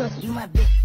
cause you my bitch.